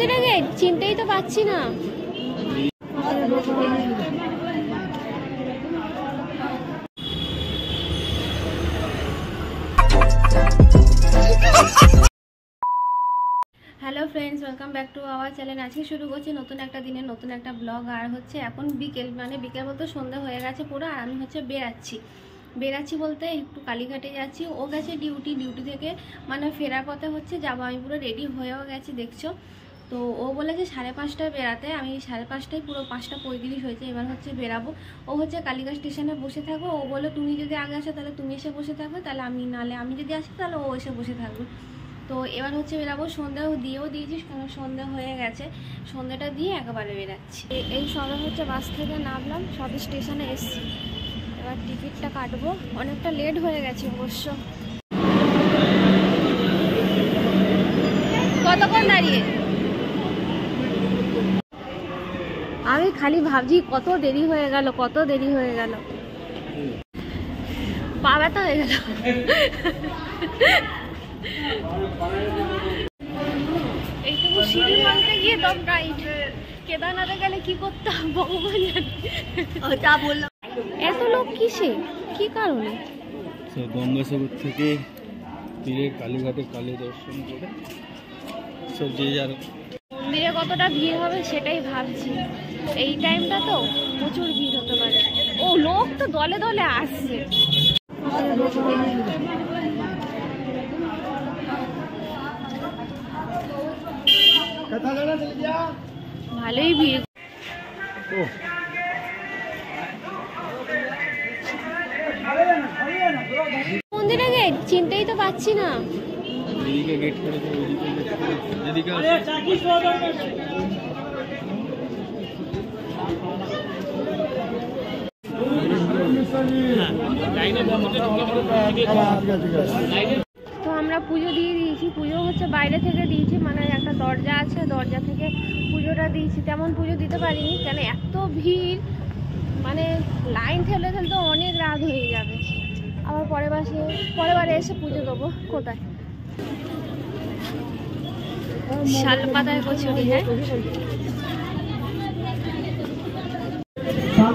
মন্দিরে গেট চিনতেই তো পাচ্ছি না। Hello friends welcome back to our channel আজকে শুরু করছি নতুন একটা দিনে নতুন একটা ব্লগ আর হচ্ছে এখন বিকেল মানে বিকেল বলতে সন্ধ্যা হয়ে গেছে পুরো, আর আমি হচ্ছে বেরাচ্ছি বেরাচ্ছি বলতে একটু কালীঘাটে যাচ্ছি। ও গেছে ডিউটি ডিউটি থেকে মানে ফেরার পথে হচ্ছে যাব। আমি পুরো রেডি হয়েও গেছি, দেখছ? তো ও বলেছে সাড়ে পাঁচটায় বেরাতে আমি সাড়ে পাঁচটায় পুরো পাঁচটা পঁয়ত্রিশ হয়েছে, এবার হচ্ছে বেরাবো ও হচ্ছে কালীঘাট স্টেশনে বসে থাকো ও বলে, তুমি যদি আগে আসো তাহলে তুমি এসে বসে থাকবে, তাহলে আমি নালে আমি যদি আসি তাহলে ও এসে বসে থাকবে। তো এবার হচ্ছে বেরাবো সন্ধ্যা দিয়েও দিয়েছিস কারণ সন্ধ্যা হয়ে গেছে। সন্ধ্যাটা দিয়ে একেবারে বেরাচ্ছি এই সবে হচ্ছে বাস থেকে নামলাম, সব স্টেশনে এসছি। এবার টিকিটটা কাটবো। অনেকটা লেট হয়ে গেছে অবশ্য। কতক্ষণ দাঁড়িয়ে? আমি খালি ভাবছি কত দেরি হয়ে গেল কত দেরি হয়ে গেল। পা ব্যথা হয়ে গেল। এইটুকু সিঁড়ি মারতে গিয়ে দম টাইট কেদারনাথে গেলে কি করতাম ভগবান জানে। যা বললাম এত লোক কিসে? কি কারণে? গঙ্গাসাগর থেকে তীরে কালীঘাটে কালী দর্শন করে সব যে যার মন্দিরে কতটা ভিড় হবে সেটাই ভাবছি। এই টাইমটা তো প্রচুর ভিড় হতে পারে ও লোক তো দলে দলে আসছে। ভালোই ভিড়। ও মন্দিরে গেট চিনতেই তো পাচ্ছি না। এদিকে গেট করে তো ওইদিকে গেট করে যেদিকে আসে তো আমরা পুজো দিয়ে দিয়েছি। পুজো হচ্ছে বাইরে থেকে দিয়েছি মানে একটা দরজা আছে, দরজা থেকে পুজোটা দিয়েছি। তেমন পুজো দিতে পারিনি, কেন এত ভিড়? মানে লাইন ঠেলে ঠেলতে অনেক রাত হয়ে যাবে। আবার পরের বাসে, পরের বারে এসে পুজো দেবো, কোথায়? শাল পাতায় কচুরি হ্যাঁ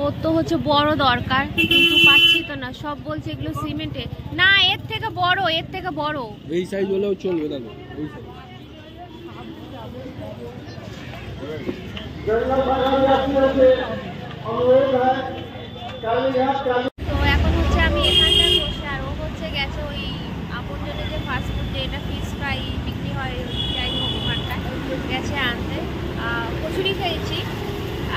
ওর তো হচ্ছে বড় দরকার কিন্তু পাচ্ছি তো না। সব বলছে এগুলো সিমেন্টে। না এর থেকে বড় এর থেকে বড়। এই সাইজ হলেও চলবে না তো এখন হচ্ছে আমি এখানটা বসে আর ও হচ্ছে গেছে ওই আপনজনের যে ফাস্টফুড যেটা ফিস ফ্রাই বিক্রি হয় যাই হোক গেছে আনতে। কচুরি খেয়েছি।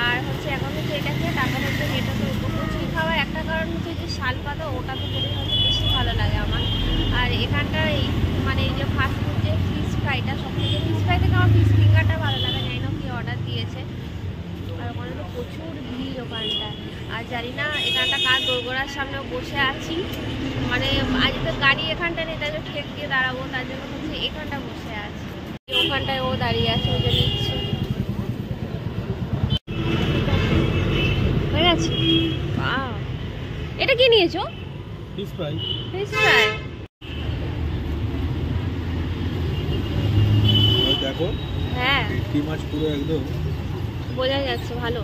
আর হচ্ছে এখন হচ্ছে এটা খেয়ে তারপর হচ্ছে এটা তো কচুরি খাওয়ার একটা কারণ হচ্ছে যে শাল পাতা, ওটা তো খেতে হচ্ছে বেশি ভালো লাগে আমার। আর এখানটার এই মানে এই যে ফাস্টফুড যে ফিশ ফ্রাইটা সব থেকে ফিশ ফ্রাই থেকে আমার ফিশ ফিঙ্গারটা ভালো লাগে, জানি না কি অর্ডার দিয়েছে। আর ওখানে তো প্রচুর ভিড় ওখানটা আর জানি না এখানটা কার দোরগোড়ার সামনে বসে আছি। মানে আজ তো গাড়ি এখানটা নেই, তাই ঠেক দিয়ে দাঁড়াবো, তার জন্য হচ্ছে এখানটা বসে আছি। ওখানটায় ও দাঁড়িয়ে আছে, ওই নিয়েছো? Fish fry। ফিশ ফ্রাই দেখো হ্যাঁ। ভেটকি মাছ পুরো একদম। বোঝা যাচ্ছে ভালো।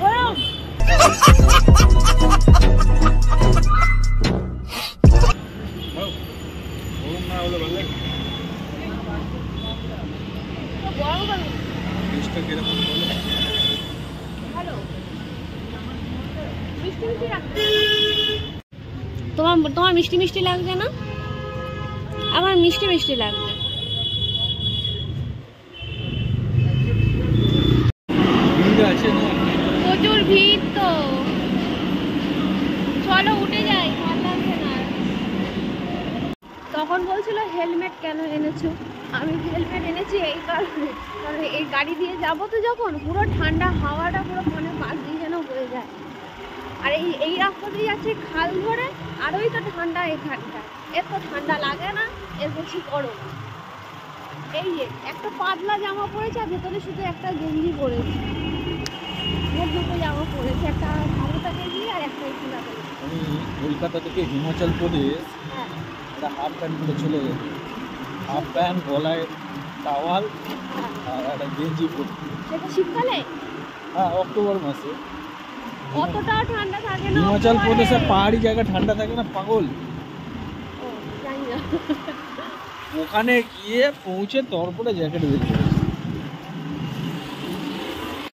গরম খাও গরম না হলে ভালো লাগে তো গরম গরম টেস্টটা কীরকম বলো ভালো মিষ্টি মিষ্টি লাগছে তোমার তোমার মিষ্টি মিষ্টি লাগছে না? আমার মিষ্টি মিষ্টি লাগছে। প্রচুর ভিড় তো। চলো উঠে যাই তখন বলছিল হেলমেট কেন এনেছো? আমি হেলমেট এনেছি এই কারণে। কারণ এই গাড়ি দিয়ে যাব তো যখন পুরো ঠান্ডা হাওয়াটা পুরো মনে যায় আর এই এই রাস্তা দিয়ে যাচ্ছে খাল ধরে আরোই তো ঠান্ডা এখানটা। এত ঠান্ডা লাগে না এর বেশি গরম। এই যে একটা পাতলা জামা পরেছে আর ভেতরে শুধু একটা গেঞ্জি পরেছে। মোট দুটো জামা পরেছে একটা ক্ষমতা গেঞ্জি আর একটা ইকুলা গেঞ্জি আমি কলকাতা থেকে হিমাচল প্রদেশ হ্যাঁ। একটা হাফ প্যান্ট পরে চলে হাফ প্যান্ট গলায় টাওয়াল হ্যাঁ। আর একটা গেঞ্জি পরে। সেটা শীতকালে? হ্যাঁ অক্টোবর মাসে। অতটাও ঠান্ডা থাকে না হিমাচল প্রদেশে পাহাড়ি জায়গা ঠান্ডা থাকে না পাগল? ওখানে গিয়ে পৌঁছে তারপরে জ্যাকেট বেরিয়ে